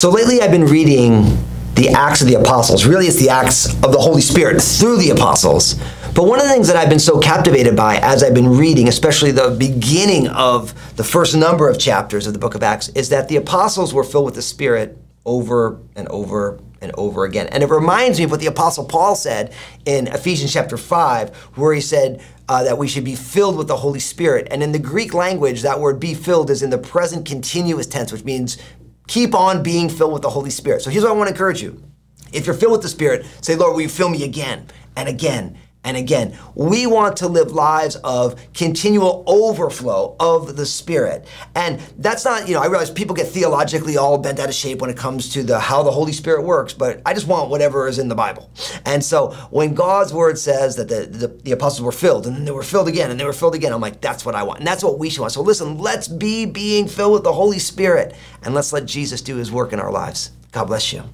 So lately I've been reading the Acts of the Apostles. Really, it's the Acts of the Holy Spirit through the Apostles. But one of the things that I've been so captivated by as I've been reading, especially the beginning of the first number of chapters of the book of Acts, is that the apostles were filled with the Spirit over and over and over again. And it reminds me of what the Apostle Paul said in Ephesians chapter 5, where he said uh, that we should be filled with the Holy Spirit. And in the Greek language, that word be filled is in the present continuous tense, which means keep on being filled with the Holy Spirit. So here's what I want to encourage you. If you're filled with the Spirit, say, Lord, will you fill me again and again and again. We want to live lives of continual overflow of the Spirit. And that's not, you know, I realize people get theologically all bent out of shape when it comes to the how the Holy Spirit works, but I just want whatever is in the Bible. And so when God's word says that the, the, the apostles were filled and then they were filled again and they were filled again, I'm like, that's what I want. And that's what we should want. So listen, let's be being filled with the Holy Spirit and let's let Jesus do his work in our lives. God bless you.